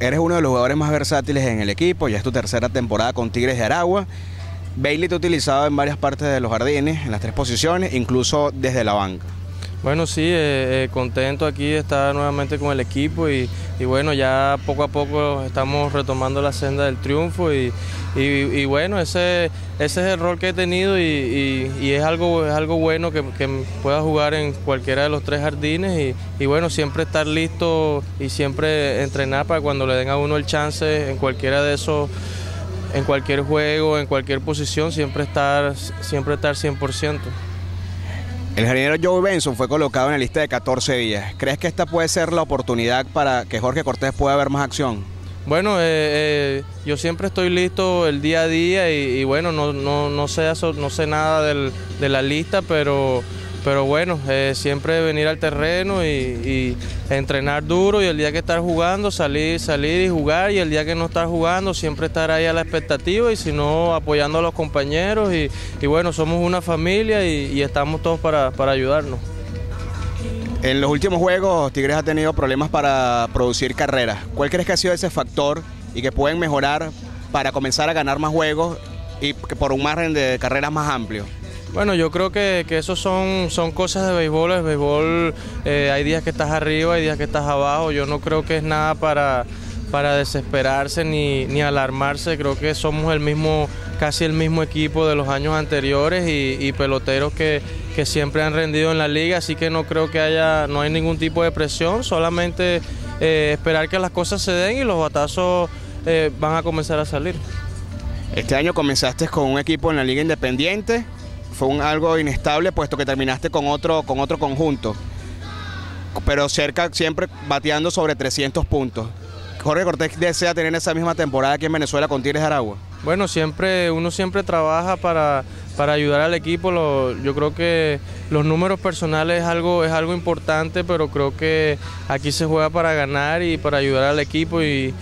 eres uno de los jugadores más versátiles en el equipo, ya es tu tercera temporada con Tigres de Aragua. Bailey te ha utilizado en varias partes de los jardines, en las tres posiciones, incluso desde la banca. Bueno, sí, eh, eh, contento aquí estar nuevamente con el equipo y, bueno, ya poco a poco estamos retomando la senda del triunfo y, bueno, ese, ese es el rol que he tenido y, es, algo, es algo bueno que, pueda jugar en cualquiera de los tres jardines y, bueno, siempre estar listo y siempre entrenar para cuando le den a uno el chance en cualquiera de esos en cualquier juego, en cualquier posición, siempre estar, siempre estar 100%. El jardinero Joe Benson fue colocado en la lista de 14 días. ¿Crees que esta puede ser la oportunidad para que Jorge Cortés pueda ver más acción? Bueno, eh, eh, yo siempre estoy listo el día a día y, bueno, no, no, no, sé, no sé nada de la lista, pero pero bueno, eh, siempre venir al terreno y, entrenar duro y el día que estar jugando salir, salir y jugar y el día que no estar jugando siempre estar ahí a la expectativa y si no apoyando a los compañeros y, bueno, somos una familia y, estamos todos para, para ayudarnos. En los últimos juegos Tigres ha tenido problemas para producir carreras. ¿Cuál crees que ha sido ese factor y que pueden mejorar para comenzar a ganar más juegos y por un margen de carreras más amplio? Bueno, yo creo que, que eso son, son cosas de béisbol. El béisbol eh, hay días que estás arriba, hay días que estás abajo. Yo no creo que es nada para, para desesperarse ni, ni alarmarse. Creo que somos el mismo, casi el mismo equipo de los años anteriores y, peloteros que, que, siempre han rendido en la liga. Así que no creo que haya, no hay ningún tipo de presión. Solamente eh, esperar que las cosas se den y los batazos eh, van a comenzar a salir. Este año comenzaste con un equipo en la liga independiente fue un, algo inestable puesto que terminaste con otro, con otro conjunto, pero cerca siempre bateando sobre 300 puntos. Jorge Cortés desea tener esa misma temporada aquí en Venezuela con Tigres Aragua. Bueno, siempre, uno siempre trabaja para, para ayudar al equipo. yo creo que los números personales es algo, es algo importante, pero creo que aquí se juega para ganar y para ayudar al equipo y,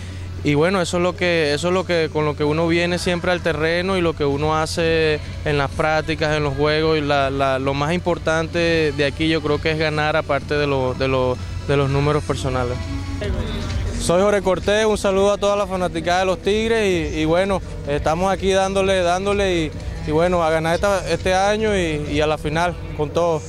y bueno, eso es lo que, eso es lo que, con lo que uno viene siempre al terreno y lo que uno hace en las prácticas, en los juegos. Y lo más importante de aquí yo creo que es ganar aparte de, de, de los números personales. Soy Jorge Cortés, un saludo a toda la fanática de los Tigres y, bueno, estamos aquí dándole, dándole y, bueno, a ganar este año y, y a la final con todo.